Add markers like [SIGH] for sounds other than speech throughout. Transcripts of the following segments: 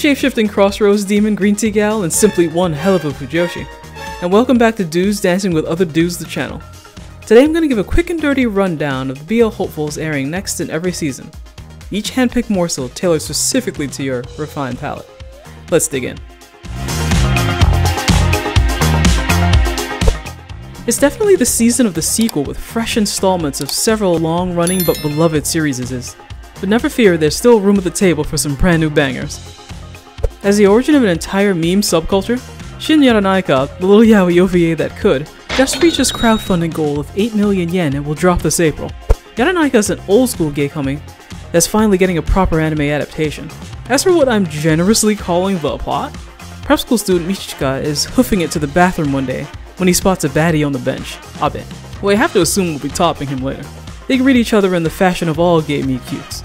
shapeshifting crossroads demon Green Tea Gal and simply one hell of a Fujoshi. And welcome back to Dudes Dancing with Other Dudes the channel. Today I'm going to give a quick and dirty rundown of the BL hopefuls airing next in every season. Each handpicked morsel tailored specifically to your refined palate. Let's dig in. It's definitely the season of the sequel with fresh installments of several long-running but beloved series. But never fear, there's still room at the table for some brand new bangers. As the origin of an entire meme subculture, Shin Yaranaika, the little yaoi OVA that could, just reached its crowdfunding goal of 8 million yen and will drop this April. Yaranaika is an old school gay coming that's finally getting a proper anime adaptation. As for what I'm generously calling the plot, prep school student Michika is hoofing it to the bathroom one day when he spots a baddie on the bench, Abe. Well, I have to assume we'll be topping him later. They greet each other in the fashion of all gay meet cutes.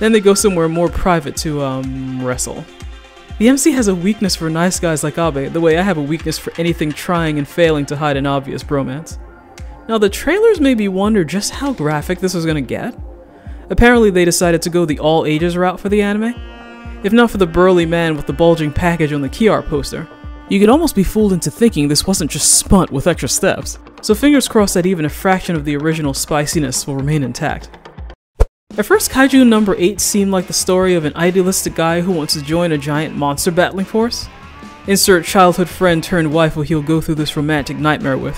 Then they go somewhere more private to, um, wrestle. The MC has a weakness for nice guys like Abe, the way I have a weakness for anything trying and failing to hide an obvious bromance. Now the trailers made me wonder just how graphic this was gonna get. Apparently they decided to go the all ages route for the anime, if not for the burly man with the bulging package on the key art poster. You could almost be fooled into thinking this wasn't just spunt with extra steps, so fingers crossed that even a fraction of the original spiciness will remain intact. At first, Kaiju number 8 seemed like the story of an idealistic guy who wants to join a giant monster battling force. Insert childhood friend turned wife who he'll go through this romantic nightmare with.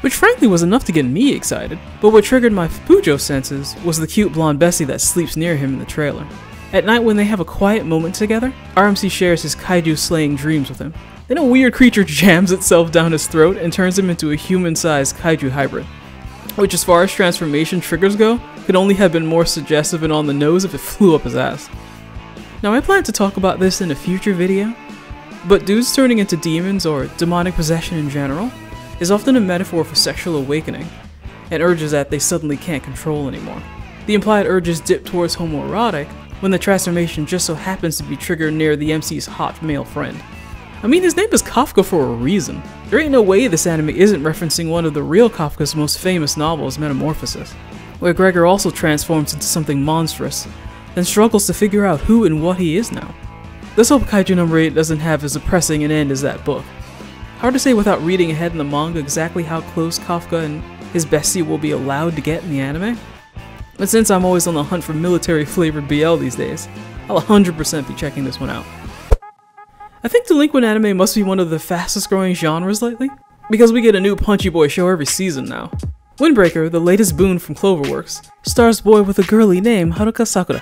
Which frankly was enough to get me excited, but what triggered my Fujo senses was the cute blonde Bessie that sleeps near him in the trailer. At night when they have a quiet moment together, RMC shares his kaiju slaying dreams with him. Then a weird creature [LAUGHS] jams itself down his throat and turns him into a human-sized kaiju hybrid. Which as far as transformation triggers go, could only have been more suggestive and on the nose if it [LAUGHS] flew up his ass. Now I plan to talk about this in a future video, but dudes turning into demons or demonic possession in general is often a metaphor for sexual awakening, and urges that they suddenly can't control anymore. The implied urges dip towards homoerotic, when the transformation just so happens to be triggered near the MC's hot male friend. I mean, his name is Kafka for a reason. There ain't no way this anime isn't referencing one of the real Kafka's most famous novels, Metamorphosis, where Gregor also transforms into something monstrous, then struggles to figure out who and what he is now. Let's hope Kaiju number 8 doesn't have as depressing an end as that book. Hard to say without reading ahead in the manga exactly how close Kafka and his bestie will be allowed to get in the anime, but since I'm always on the hunt for military flavored BL these days, I'll 100% be checking this one out. I think delinquent anime must be one of the fastest growing genres lately, because we get a new Punchy Boy show every season now. Windbreaker, the latest boon from Cloverworks, stars boy with a girly name Haruka Sakura,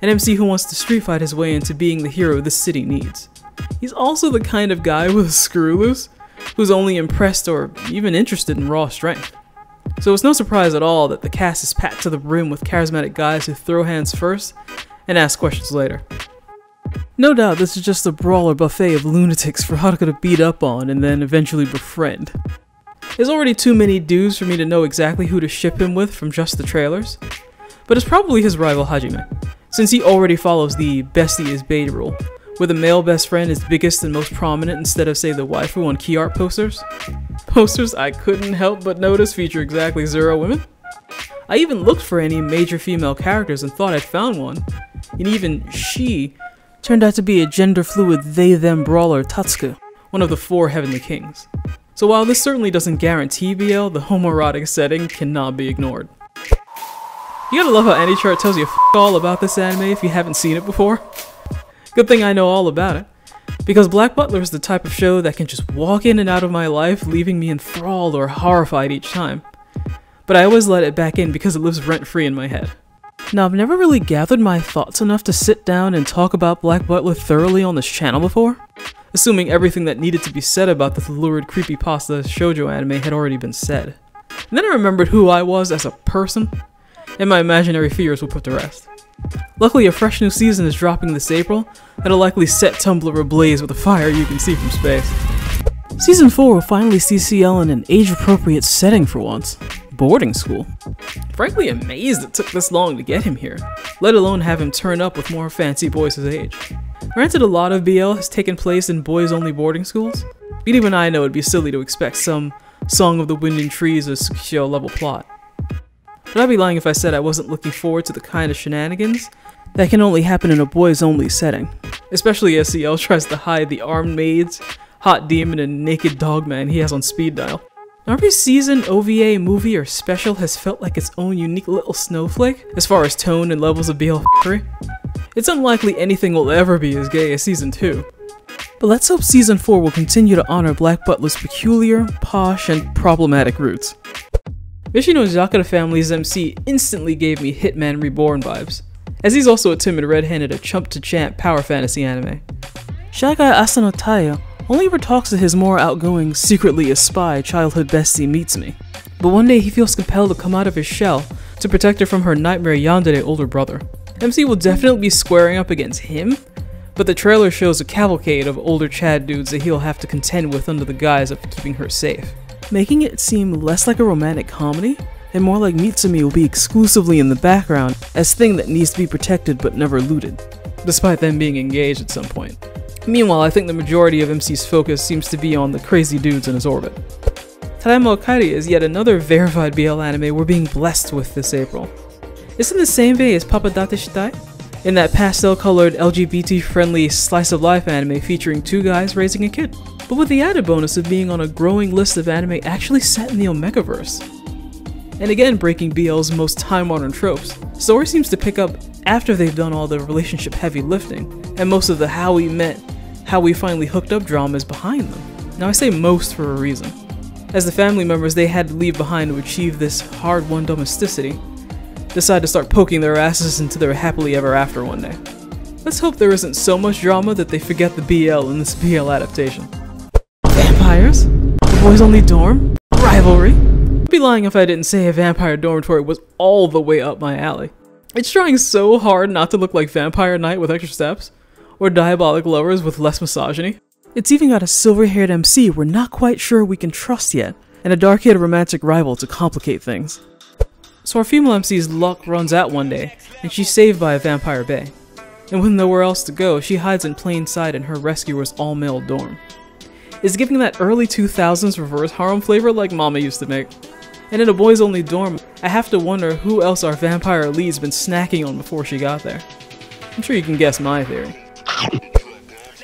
an MC who wants to street fight his way into being the hero this city needs. He's also the kind of guy with a screw loose, who's only impressed or even interested in raw strength. So it's no surprise at all that the cast is packed to the brim with charismatic guys who throw hands first and ask questions later. No doubt this is just a brawler buffet of lunatics for Haruka to beat up on and then eventually befriend. There's already too many dudes for me to know exactly who to ship him with from just the trailers, but it's probably his rival Hajime, since he already follows the bestie is bae rule, where the male best friend is biggest and most prominent instead of say the waifu on key art posters. Posters I couldn't help but notice feature exactly zero women. I even looked for any major female characters and thought I'd found one, and even she turned out to be a gender fluid they them brawler Tatsuku, one of the four heavenly kings. So while this certainly doesn't guarantee BL, the homoerotic setting cannot be ignored. You gotta love how any chart tells you all about this anime if you haven't seen it before. Good thing I know all about it. Because Black Butler is the type of show that can just walk in and out of my life, leaving me enthralled or horrified each time. But I always let it back in because it lives rent free in my head. Now, I've never really gathered my thoughts enough to sit down and talk about Black Butler thoroughly on this channel before, assuming everything that needed to be said about this lurid creepypasta shoujo anime had already been said. And then I remembered who I was as a person, and my imaginary fears were put to rest. Luckily, a fresh new season is dropping this April that'll likely set Tumblr ablaze with a fire you can see from space. Season 4 will finally see Ciel in an age-appropriate setting for once. Boarding school. Frankly amazed it took this long to get him here, let alone have him turn up with more fancy boys his age. Granted a lot of BL has taken place in boys-only boarding schools, but even I know it'd be silly to expect some Song of the Wind and Trees or Tsukishio level plot. But I'd be lying if I said I wasn't looking forward to the kind of shenanigans that can only happen in a boys only setting. Especially as Ciel tries to hide the armed maids, hot demon, and naked dogman he has on speed dial. Every season, OVA, movie, or special has felt like its own unique little snowflake as far as tone and levels of BL It's unlikely anything will ever be as gay as season 2. But let's hope season 4 will continue to honor Black Butler's peculiar, posh, and problematic roots. Mission: Yozakura family's MC instantly gave me Hitman Reborn vibes, as he's also a timid red-handed a chump to champ power fantasy anime. Shy Guy Asano Taiyo only ever talks to his more outgoing, secretly a spy childhood bestie Mutsumi. But one day he feels compelled to come out of his shell to protect her from her nightmare yandere older brother. MC will definitely be squaring up against him, but the trailer shows a cavalcade of older Chad dudes that he'll have to contend with under the guise of keeping her safe. Making it seem less like a romantic comedy, and more like Mutsumi will be exclusively in the background as thing that needs to be protected but never looted, despite them being engaged at some point. Meanwhile, I think the majority of MC's focus seems to be on the crazy dudes in his orbit. Tadaima Okaeri is yet another [LAUGHS] verified BL anime we're being blessed with this April. It's in the same vein as Papa Date Shitai, in that pastel-colored LGBT-friendly slice-of-life anime featuring two guys raising a kid, but with the added bonus of being on a growing list of anime actually set in the Omegaverse. And again breaking BL's most time-honored tropes, story seems to pick up after they've done all the relationship heavy lifting, and most of the how we met how we finally hooked up drama is behind them. Now I say most for a reason. As the family members they had to leave behind to achieve this hard-won domesticity, decide to start poking their asses into their happily ever after one day. Let's hope there isn't so much drama that they forget the BL in this BL adaptation. Vampires? The boys only dorm? Rivalry? I'd be lying if I didn't say a vampire dormitory was all the way up my alley. It's trying so hard not to look like Vampire Knight with extra steps, or Diabolik Lovers with less misogyny. It's even got a silver-haired MC we're not quite sure we can trust yet, and a dark-haired romantic rival to complicate things. So our female MC's luck runs out one day, and she's saved by a vampire bay. And with nowhere else to go, she hides in plain sight in her rescuer's all-male dorm. It's giving that early 2000s reverse harem flavor like Mama used to make. And in a boys only dorm, I have to wonder who else our vampire lead's been snacking on before she got there. I'm sure you can guess my theory.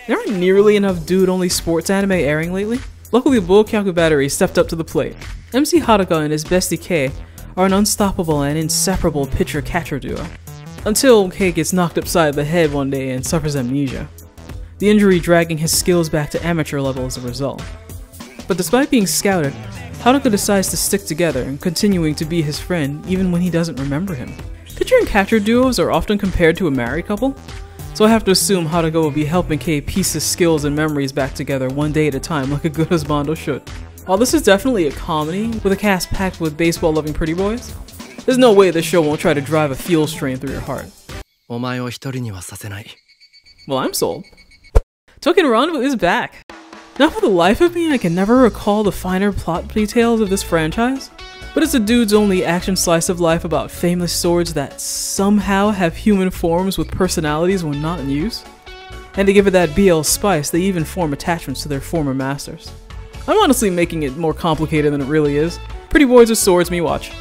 There aren't nearly enough dude-only sports anime airing lately. Luckily, Boukyaku Battery stepped up to the plate. MC Haruka and his bestie Kei are an unstoppable and inseparable pitcher-catcher duo. Until Kei gets knocked upside the head one day and suffers amnesia. The injury dragging his skills back to amateur level as a result. But despite being scouted, Haruka decides to stick together and continuing to be his friend even when he doesn't remember him. Pitcher and catcher duos are often compared to a married couple, so I have to assume Haruka will be helping Kei piece his skills and memories back together one day at a time like a good husbando should. While this is definitely a comedy, with a cast packed with baseball-loving pretty boys, there's no way this show won't try to drive a fuel strain through your heart. Well, I'm sold. Touken Ranbu is back! Now for the life of me, I can never recall the finer plot details of this franchise, but it's a dude's only action slice of life about famous swords that somehow have human forms with personalities when not in use. And to give it that BL spice, they even form attachments to their former masters. I'm honestly making it more complicated than it really is. Pretty boys with swords, me watch.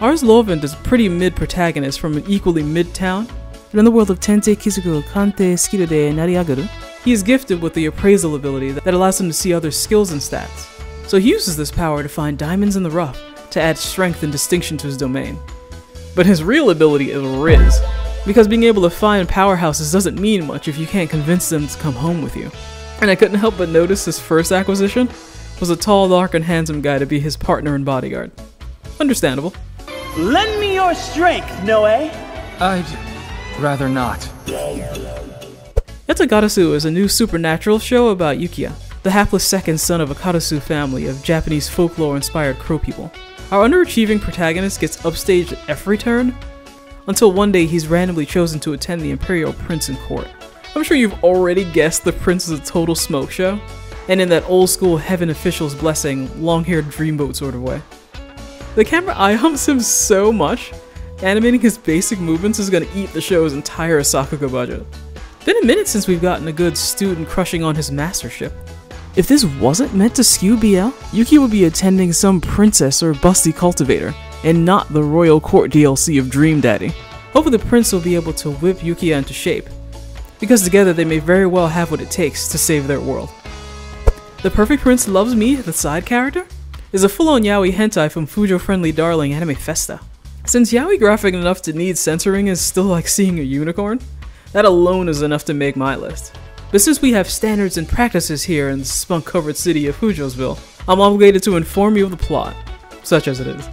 Ars Louvent is a pretty mid-protagonist from an equally mid-town, but in the world of Tensei Kizoku Kantei Skill de Nariagaru, he is gifted with the appraisal ability that allows him to see other skills and stats. So he uses this power to find diamonds in the rough, to add strength and distinction to his domain. But his real ability is Riz, because being able to find powerhouses doesn't mean much if you can't convince them to come home with you. And I couldn't help but notice his first acquisition was a tall, dark, and handsome guy to be his partner and bodyguard. Understandable. Lend me your strength, Noe! I'd rather not. Yatagarasu is a new supernatural show about Yukiya, the hapless second son of a Karasu family of Japanese folklore-inspired crow people. Our underachieving protagonist gets upstaged at every turn, until one day he's randomly chosen to attend the Imperial Prince in court. I'm sure you've already guessed the prince is a total smoke show, and in that old school heaven official's blessing, long-haired dreamboat sort of way. The camera eye humps him so much, animating his basic movements is gonna eat the show's entire Sakuga budget. Been a minute since we've gotten a good student crushing on his mastership. If this wasn't meant to skew BL, Yuki would be attending some princess or busty cultivator, and not the Royal Court DLC of Dream Daddy. Hopefully the prince will be able to whip Yukiya into shape, because together they may very well have what it takes to save their world. The Perfect Prince Loves Me, the side character, is a full-on yaoi hentai from Fujo-friendly darling Anime Festa. Since yaoi graphic enough to need censoring is still like seeing a unicorn, that alone is enough to make my list. But since we have standards and practices here in the spunk-covered city of Fujosville, I'm obligated to inform you of the plot, such as it is.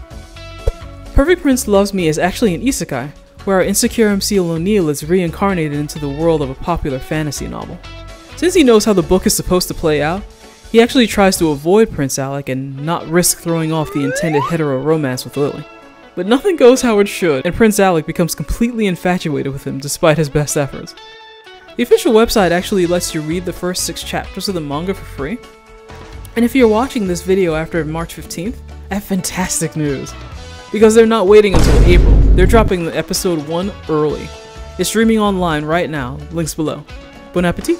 Perfect Prince Loves Me is actually an isekai, where our insecure MC O'Neill is reincarnated into the world of a popular fantasy novel. Since he knows how the book is supposed to play out, he actually tries to avoid Prince Alec and not risk throwing off the intended hetero romance with Lily. But nothing goes how it should, and Prince Alec becomes completely infatuated with him despite his best efforts. The official website actually lets you read the first six chapters of the manga for free. And if you're watching this video after March 15th, I have fantastic news. Because they're not waiting until April, they're dropping the episode 1 early. It's streaming online right now, links below. Bon appetit!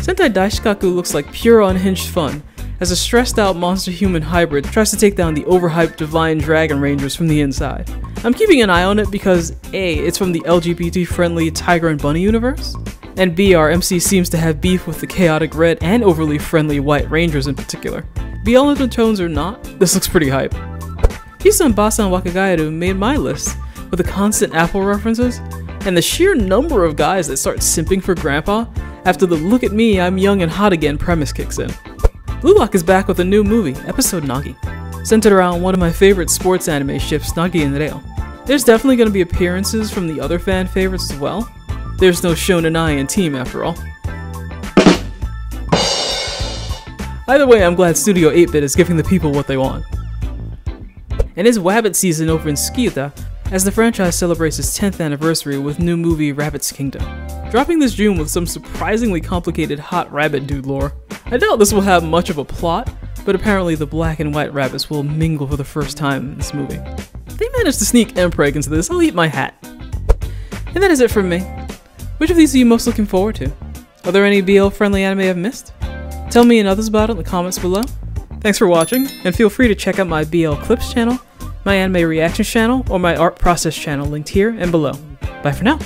Sentai Daishikaku looks like pure unhinged fun, as a stressed out monster human hybrid tries to take down the overhyped divine dragon rangers from the inside. I'm keeping an eye on it because A, it's from the LGBT friendly Tiger and Bunny universe, and B, our MC seems to have beef with the chaotic red and overly friendly white rangers in particular. Be all of the tones or not, this looks pretty hype. Jiisan Baasan Wakagaeru made my list, with the constant Apple references, and the sheer number of guys that start simping for Grandpa after the look at me, I'm young and hot again premise kicks in. Blue Lock is back with a new movie, Episode Nagi, centered around one of my favorite sports anime ships, Nagi and Reo. There's definitely going to be appearances from the other fan favorites as well. There's no Shonen Ai in team after all. Either way, I'm glad Studio 8-Bit is giving the people what they want. And it's Wabbit season over in Tsukiuta as the franchise celebrates its 10th anniversary with new movie Rabbit's Kingdom. Dropping this June with some surprisingly complicated hot rabbit dude lore. I doubt this will have much of a plot, but apparently the black and white rabbits will mingle for the first time in this movie. If they managed to sneak Mpreg into this, I'll eat my hat. And that is it from me. Which of these are you most looking forward to? Are there any BL friendly anime I've missed? Tell me and others about it in the comments below. Thanks for watching, and feel free to check out my BL Clips channel, my anime reactions channel, or my art process channel linked here and below. Bye for now.